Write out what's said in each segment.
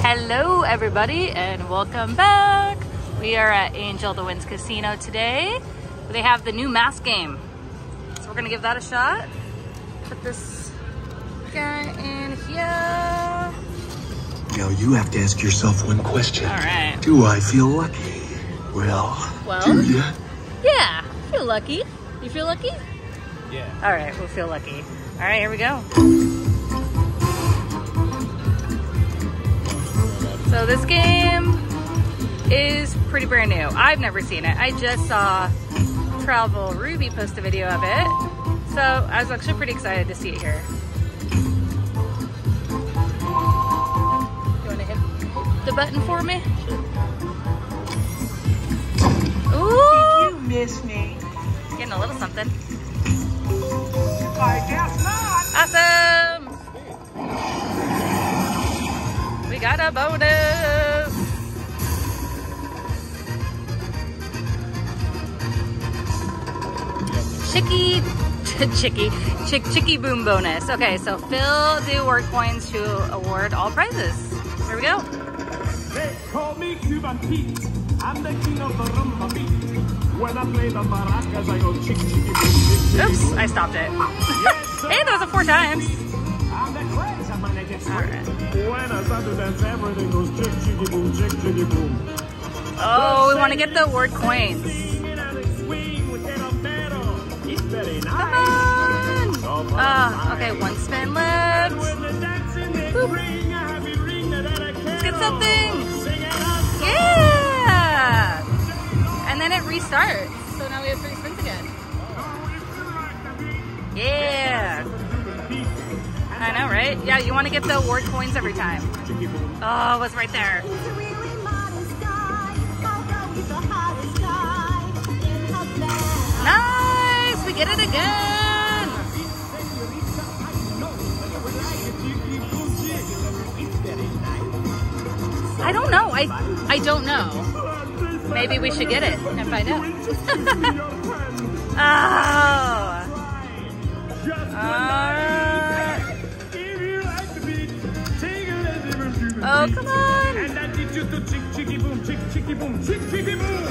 Hello, everybody, and welcome back. We are at Angel the Winds Casino today. They have the new mask game. So we're gonna give that a shot. Put this guy in here. Now you have to ask yourself one question. All right. Do I feel lucky? Well, Well? do you? Yeah, I feel lucky. You feel lucky? Yeah. All right, we'll feel lucky. All right, here we go. So this game is pretty brand new. I've never seen it. I just saw Travel Ruby post a video of it. So I was actually pretty excited to see it here. You want to hit the button for me? Ooh, You miss me. getting a little something. I guess not. We got a bonus! Chicky, chicky, chick, chicky boom bonus. Okay, so fill the award coins to award all prizes. Here we go. They call me Cuban Pete. I'm the king of the rumba beat. When I play the maracas, I go chick chicky boom, chick chicky Oops, boom. I stopped it. Yes, sir. hey, that was a four times. Oh, we want to get the award coins. Come on! Oh, okay, one spin left. Let's get something! Yeah! And then it restarts. So now we have three spins again. Yeah! I know, right? Yeah, you want to get the award coins every time. Oh, it was right there. Nice! We get it again! I don't know. I I don't know. Maybe we should get it and find out. oh. Alright. Oh, come on. And that did just a chick chicky boom, chick chicky boom, chick chicky boom.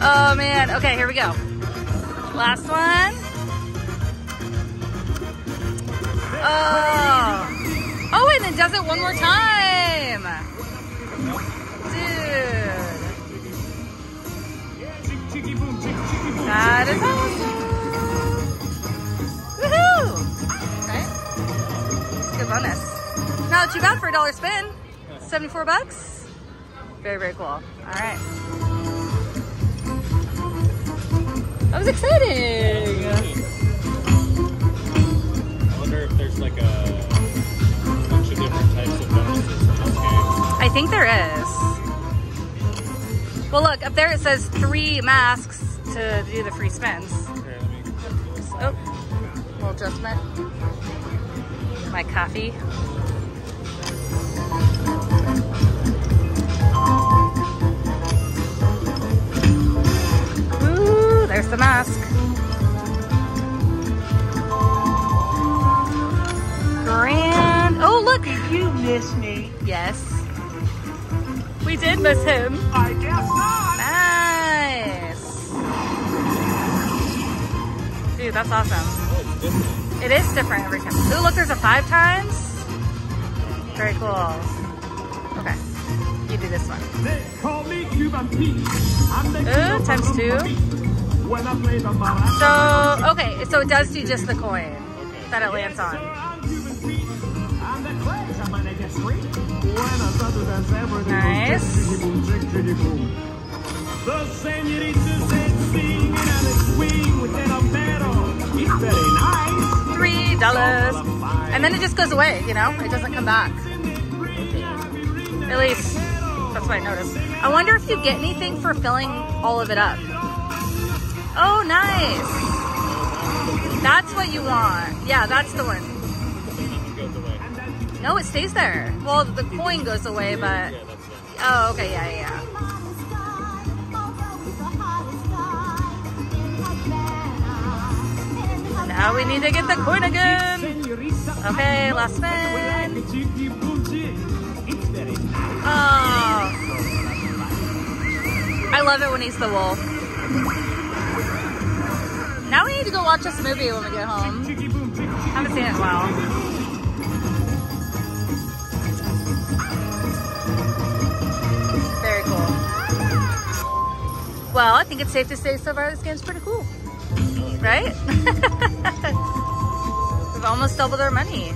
Oh man. Okay, here we go. Last one. Oh. Oh, and it does it one more time. Dude. Chick chicky boom, chick chicky boom. That is awesome. Not too bad for a dollar spin. 74 bucks. Very, very cool. All right. That was exciting. I wonder if there's like a bunch of different types of bonuses in this game. I think there is. Well, look, up there it says three masks to do the free spins. Here, let me. Oh, little adjustment. My coffee. There's the mask. Grand. Oh, look. Did You miss me. Yes. We did miss him. I guess not. Nice. Dude, that's awesome. Oh. It is different every time. Ooh, look, there's a five times. Very cool. Okay, you do this one. They call me Cuban Pete. I'm the Ooh, times two. So, okay, so it does do just the coin that it lands on. Nice. Three dollars. And then it just goes away, you know? It doesn't come back. At least, that's what I noticed. I wonder if you get anything for filling all of it up. Oh, nice. That's what you want. Yeah, that's the one. It goes away. No, it stays there. Well, the coin goes away, but... Yeah, that's it. Oh, okay, yeah, yeah, yeah. Now we need to get the coin again. Okay, last spin. chicka chicky boom chick. It's very. Oh. I love it when he's the wolf. Now we need to go watch this movie when we get home. Chick. Haven't seen it in a while. Very cool. Well, I think it's safe to say so far this game's pretty cool. Right? We've almost doubled our money.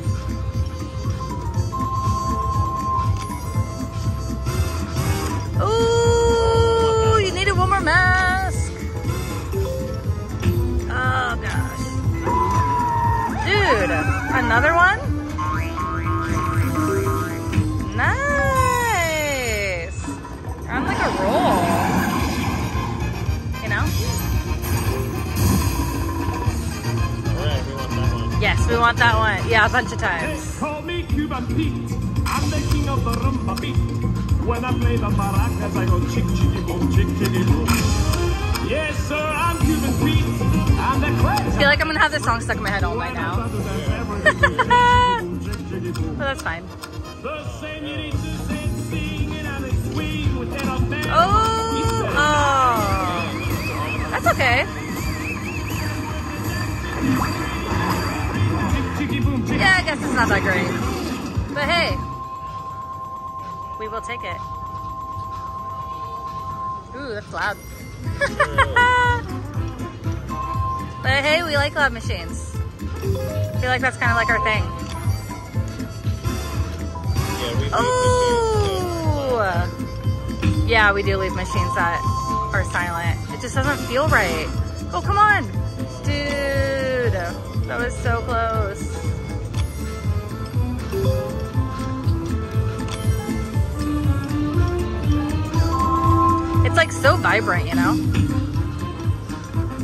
Ooh, you needed one more mask. Gosh. Dude, another one? Nice. You're on like a roll. You know? Yes, we want that one. Yeah, a bunch of times. call me Cuban Pete. I'm the king of the rumba beat. When I play the maracas, I go chick chicky boom, chick chicky boom. Yes, sir, I'm Cuban Pete. I'm the crazy. I feel like I'm gonna have this song stuck in my head all night now. But that's fine. The senoritas oh, said singing and they swing with their band. Oh, oh. That's okay. Chick chicky boom, chick. Yeah, I guess it's not that great. But hey, we will take it. Ooh, that's loud. but hey, we like loud machines. I feel like that's kind of like our thing. Yeah, Oh, yeah, we do leave machines that are silent. It just doesn't feel right. Oh, come on, dude. That was so close. Like so vibrant, you know?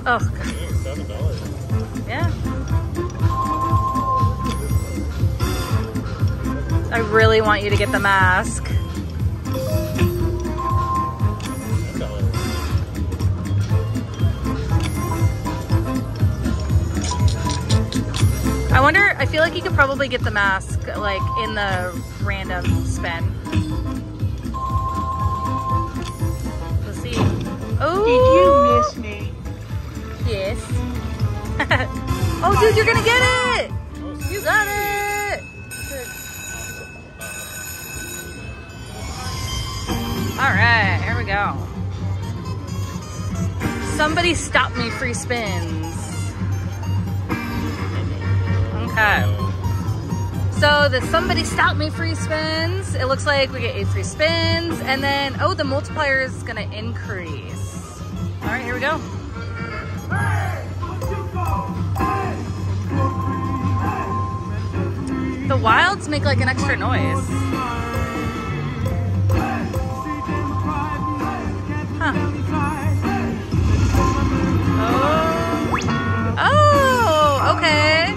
Oh, God. Yeah. I really want you to get the mask. I wonder, I feel like you could probably get the mask like in the random spin. Oh, Did you miss me? Yes. oh, dude, you're gonna get it! You got it! All right, here we go. Somebody stop me, free spins. Okay. So the somebody stop me free spins. It looks like we get eight free spins, and then oh, the multiplier is gonna increase. All right, here we go. The wilds make like an extra noise. Huh. Oh. Oh, okay.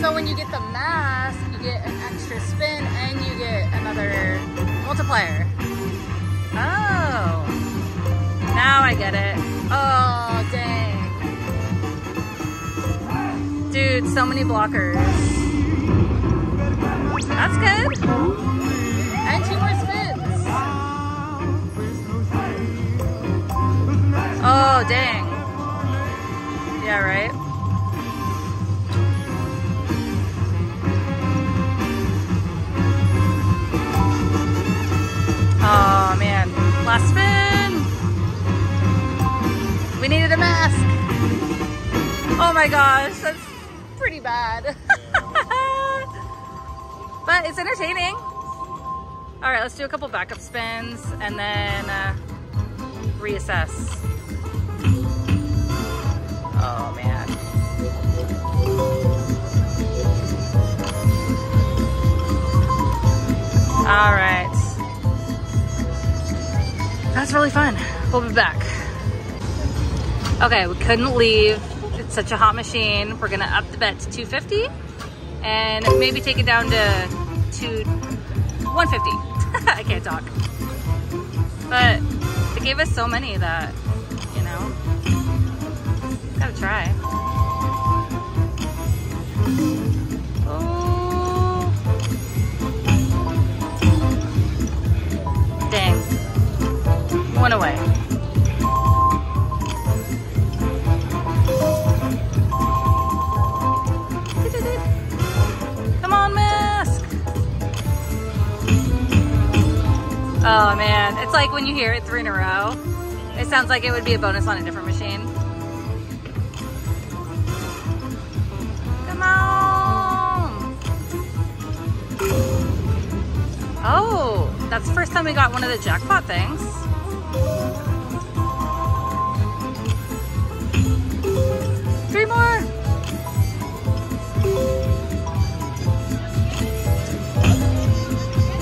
So when you get the mask, you get an extra spin and you get another multiplier. Oh. Now I get it. So many blockers. That's good. And two more spins. Oh, dang. Yeah, right? Oh, man. Last spin. We needed a mask. Oh my gosh, that's pretty bad. but it's entertaining. All right, let's do a couple backup spins and then uh, reassess. Oh man. All right. That's really fun. We'll be back. Okay, we couldn't leave. Such a hot machine. We're gonna up the bet to 250 and maybe take it down to two 150. I can't talk. But they gave us so many that, you know, gotta try. Oh. When you hear it three in a row. It sounds like it would be a bonus on a different machine. Come on! Oh, that's the first time we got one of the jackpot things. Three more!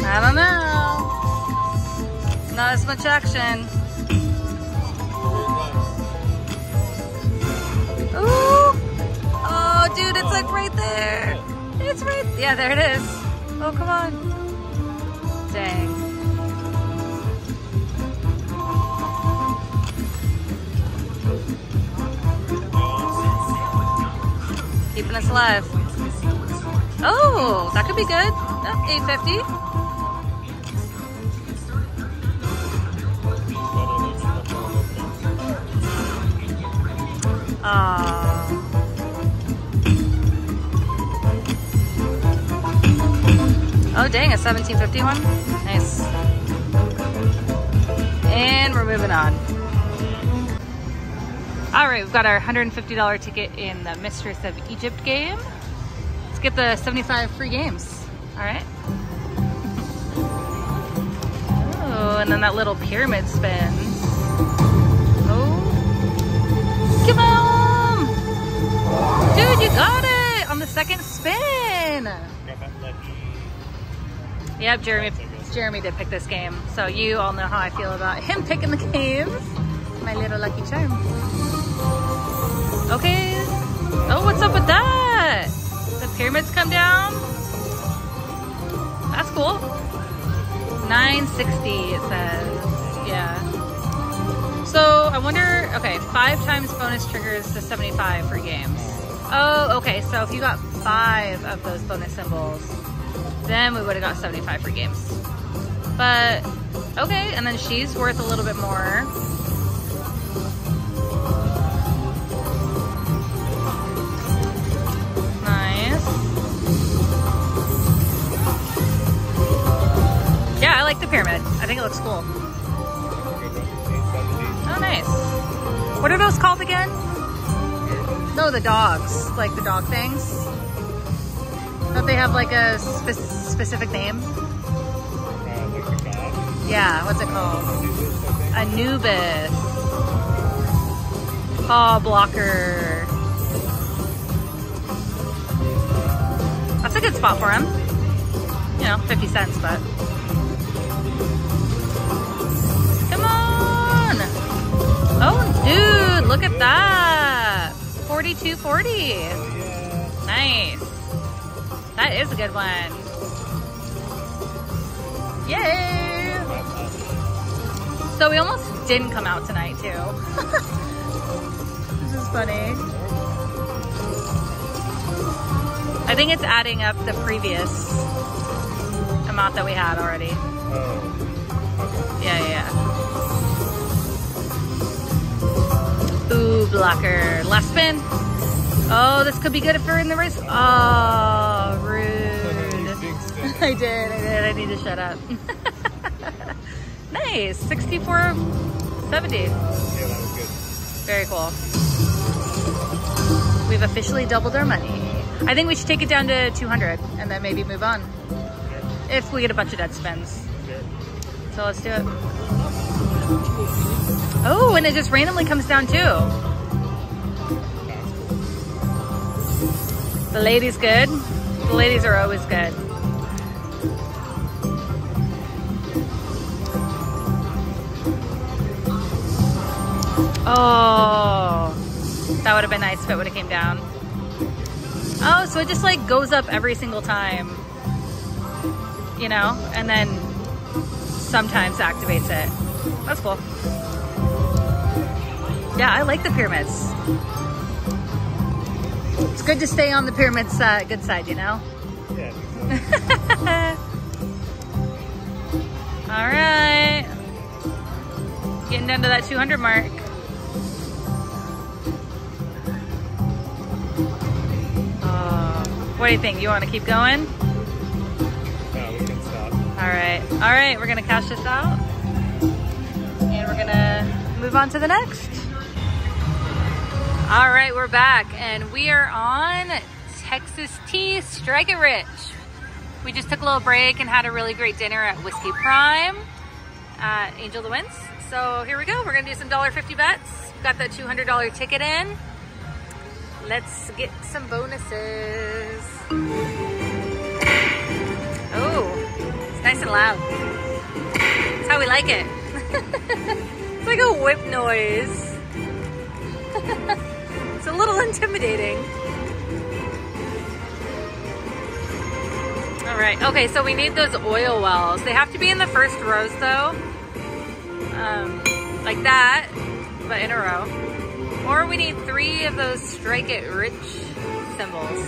I don't know. Not as much action. Ooh! Oh, dude, it's like right there. It's right. Yeah, there it is. Oh, come on. Dang. Keeping us alive. Oh, that could be good. Oh, 850. Oh dang, a 1751? Nice. And we're moving on. All right, we've got our $150 ticket in the Mistress of Egypt game. Let's get the 75 free games. All right. Oh, and then that little pyramid spin. Oh. Come on! Dude, you got it on the second spin. Yep, Jeremy. Jeremy did pick this game, so you all know how I feel about him picking the games. My little lucky charm. Okay. Oh, what's up with that? The pyramids come down. That's cool. 960 it says. Yeah. So I wonder. Okay, five times bonus triggers to 75 for games. Oh, okay. So if you got five of those bonus symbols, then we would have got 75 for games. But okay, and then she's worth a little bit more. Nice. Yeah, I like the pyramid. I think it looks cool. Oh, nice. What are those called again? No, the dogs. Like the dog things. Don't they have like a spe- specific name? Yeah, what's it called? Anubis. Paw blocker. That's a good spot for him. You know, 50 cents, but. Come on! Oh, dude, look at that! 4240. Yeah. Nice. That is a good one. Yay! So we almost didn't come out tonight too. this is funny. I think it's adding up the previous amount that we had already. Oh. Yeah, yeah, yeah. Ooh, blocker. Last spin. Oh, this could be good if we're in the race. Oh, I did, I did. I need to shut up. nice. 64 70. Yeah, that was good. Very cool. We've officially doubled our money. I think we should take it down to 200 and then maybe move on if we get a bunch of dead spins. Sure. So let's do it. Oh, and it just randomly comes down too. The ladies good. The ladies are always good. Oh, that would have been nice if it would have came down. Oh, so it just like goes up every single time, you know, and then sometimes activates it. That's cool. Yeah, I like the pyramids. It's good to stay on the pyramid's uh, good side, you know? Yeah. All right. Getting down to that 200 mark. What do you think? You want to keep going? No, we can stop. All right. All right, we're going to cash this out. And we're gonna move on to the next. All right, we're back and we are on Texas Tea Strike It Rich. We just took a little break and had a really great dinner at Whiskey Prime at Angel of the Winds. So here we go. We're gonna do some $1.50 bets. Got that $200 ticket in. Let's get some bonuses. Oh, it's nice and loud. That's how we like it. it's like a whip noise. it's a little intimidating. All right, okay, so we need those oil wells. They have to be in the first rows though. Um, like that, but in a row. Or we need three of those strike it rich symbols.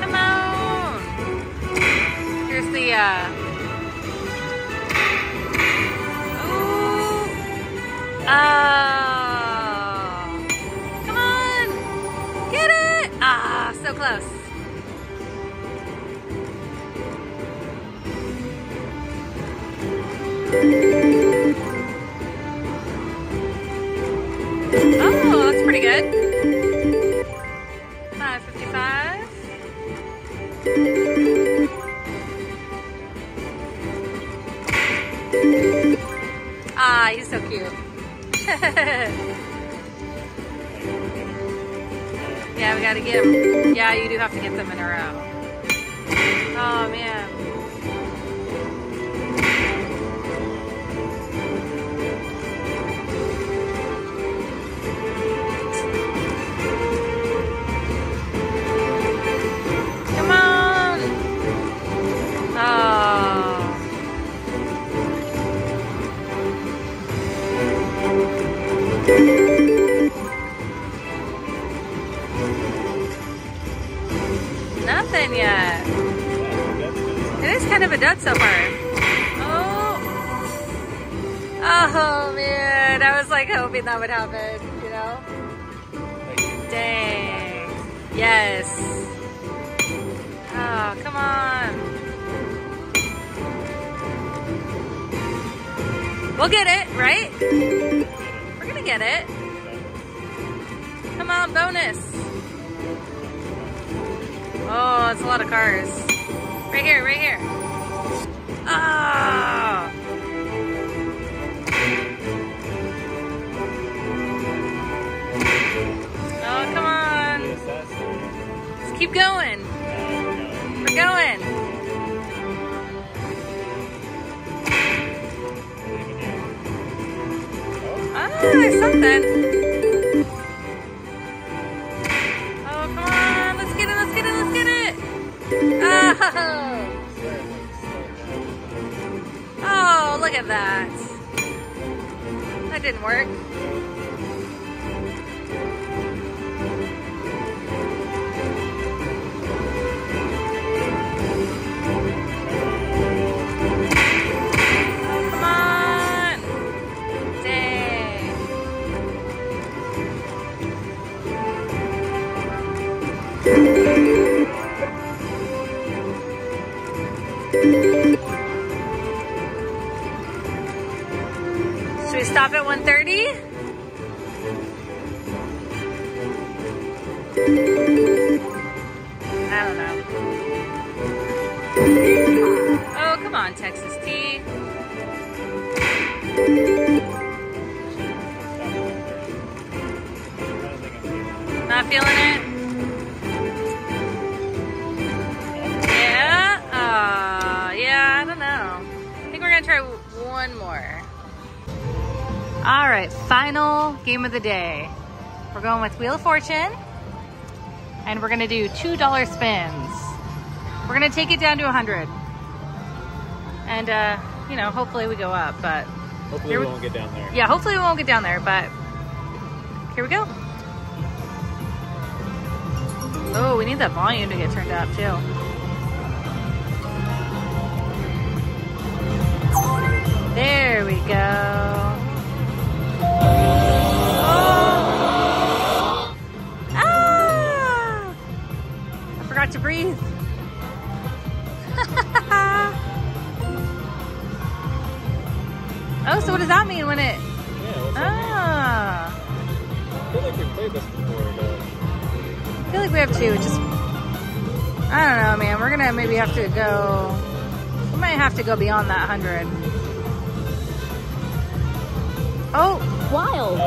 Come on. Here's the, uh, ooh. Oh. Come on. Get it. Ah, so close. Oh, that's good. 555. Ah, he's so cute. yeah, we gotta get him. Yeah, you do have to get them in a row. Oh, man. Kind of a dud so far. Oh. Oh man, I was like hoping that would happen, you know? Dang. Yes. Oh, come on. We'll get it, right? We're gonna get it. Come on, bonus. Oh, it's a lot of cars. Right here, right here. Ah. Oh, come on. Let's keep going. We're going. Ah, there's something. Oh, come on. Let's get it, let's get it, let's get it. Oh. look at that. That didn't work. Stop at 130? I don't know. Oh, come on, Texas Tea. Not feeling it? All right, final game of the day. We're going with Wheel of Fortune, and we're gonna do $2 spins. We're gonna take it down to 100. And, uh, you know, hopefully we go up, but Hopefully we we- won't get down there. yeah, hopefully we won't get down there, but here we go. Oh, we need that volume to get turned up too. There we go. Go. We might have to go beyond that hundred. Oh, Wild.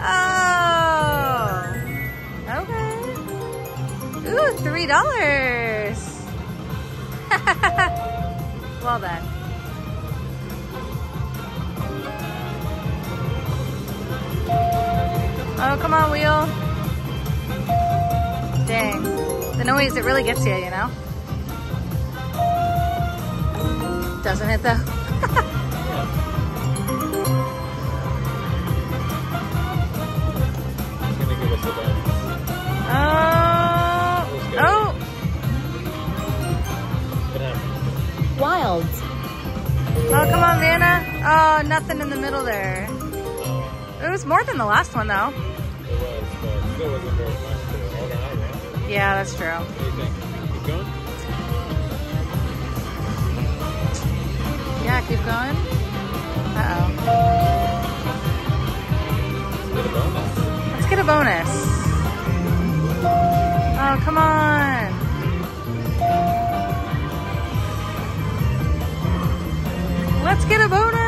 oh! Oh, okay. Ooh, three dollars. well done. Oh, come on, wheel. Dang. The noise, it really gets you, you know? Doesn't it, though? it's gonna give us a bonus. Oh. Oh. Wild. Oh, come on, Vanna. Oh, nothing in the middle there. Uh, It was more than the last one, though. it was, but still wasn't very much Yeah, that's true. What do you think? Keep going? Yeah, keep going. Uh-oh. Get a bonus. Let's get a bonus. Oh, come on. Let's get a bonus.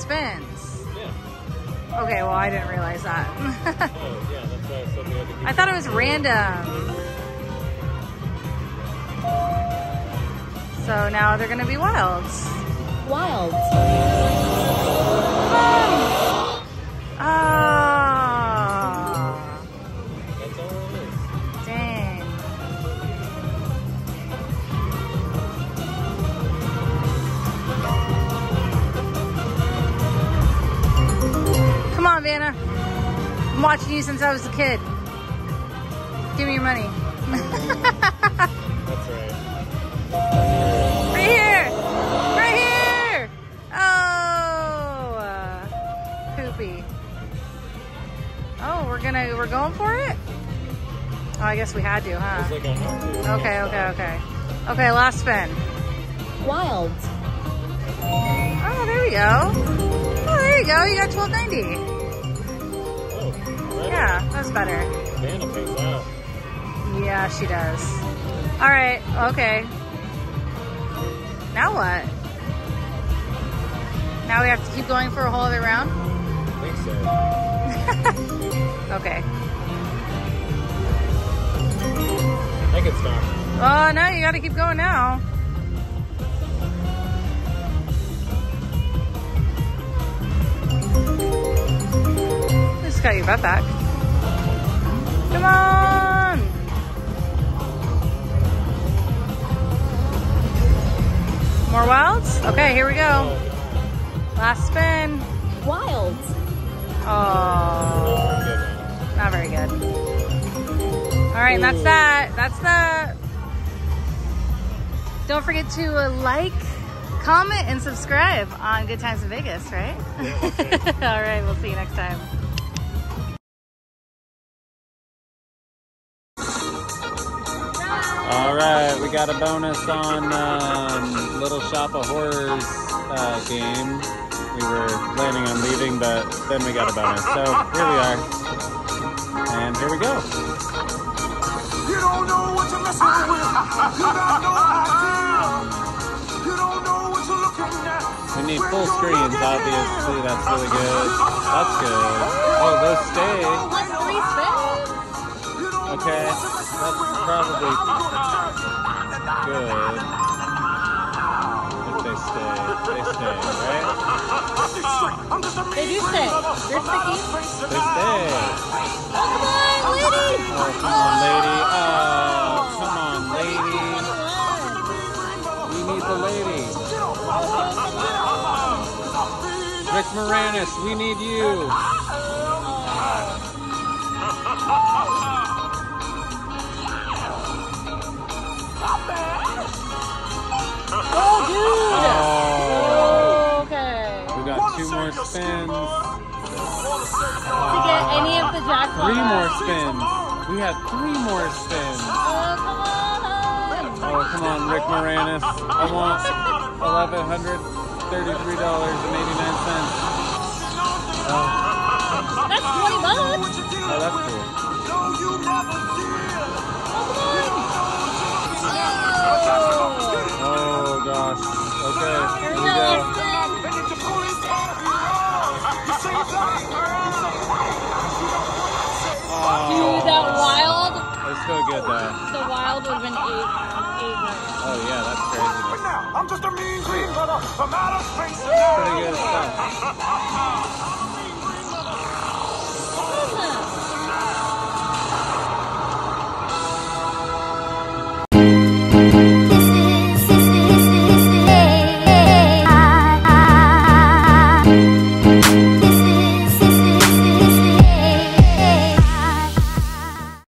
Spins. Yeah. Okay, well, I didn't realize that. Oh, yeah, that's why I to thought it was random. So now they're gonna be wilds. Wild. I'm watching you since I was a kid. Give me your money. That's right. Right here! Right here! Oh, uh, poopy. Oh, we're gonna, we're going for it? Oh, I guess we had to, huh? like I have to. Okay, okay, okay. Okay, last spin. Wild. Oh, there we go. Oh, there you go. You got 1290. Yeah, that's better. Out. Yeah, she does. All right, okay. Now what? Now we have to keep going for a whole other round? I think so. Okay. I can stop. Oh, no, you got to keep going now. Just got your butt back. Come on. More wilds? Okay, here we go. Last spin. Wilds. Oh, not very good. All right, and that's that. That's that. Don't forget to uh, like, comment, and subscribe on Good Times in Vegas, right? All right, we'll see you next time. We got a bonus on um, Little Shop of Horrors uh, game. We were planning on leaving, but then we got a bonus. So here we are. And here we go. You don't know what you're messing with. You got no idea. You don't know what you're looking at. We need full screens, obviously. That's really good. That's good. Oh, those stay. Okay, that's probably good. If they stay. They stay, right? They do stay. They're sticky. They stay. Come on, lady. Oh, come on, lady. Oh, come on, lady. need the lady. Rick Moranis, we need you. Oh, dude! Oh, Okay. we got two more spins. To get any of the jackpot. Three more spins. We have three more spins. Oh, come on! Oh, come on, Rick Moranis. I want eleven hundred thirty-three dollars and eighty-nine cents. Oh, That's 20 bucks! oh, that's cool. Dude, that wild, It's so good though. the wild would have been eight, eight minutes. Oh yeah, that's craziness. I'm just a mean green brother from outer space. Pretty good stuff.